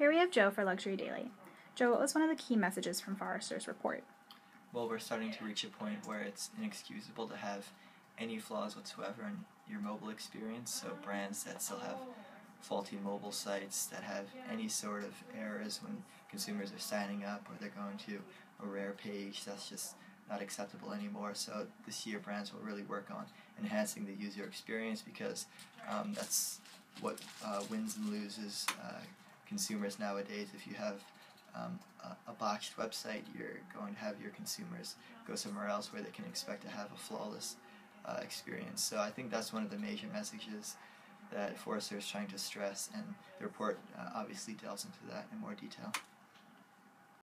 Here we have Joe for Luxury Daily. Joe, what was one of the key messages from Forrester's report? Well, we're starting to reach a point where it's inexcusable to have any flaws whatsoever in your mobile experience. So, brands that still have faulty mobile sites, that have any sort of errors when consumers are signing up or they're going to a rare page, that's just not acceptable anymore. So, this year, brands will really work on enhancing the user experience because um, that's what uh, wins and loses uh, consumers nowadays. If you have um, a, a, botched website, you're going to have your consumers go somewhere else where they can expect to have a flawless uh, experience. So I think that's one of the major messages that Forrester is trying to stress, and the report uh, obviously delves into that in more detail.